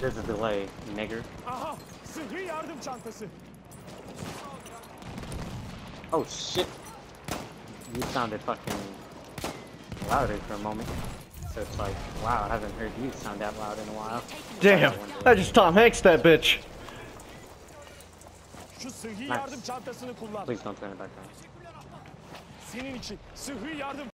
There's a delay, nigger. Aha! Sıhhi yardım çantası. Oh shit! You sounded fucking louder for a moment. So it's like, wow, I haven't heard you sound that loud in a while. Damn, I just Tom Hanks that bitch. Şu sıhhi Nice. yardım çantasını kullan. Please don't turn it back on. Senin için sıhhi yardım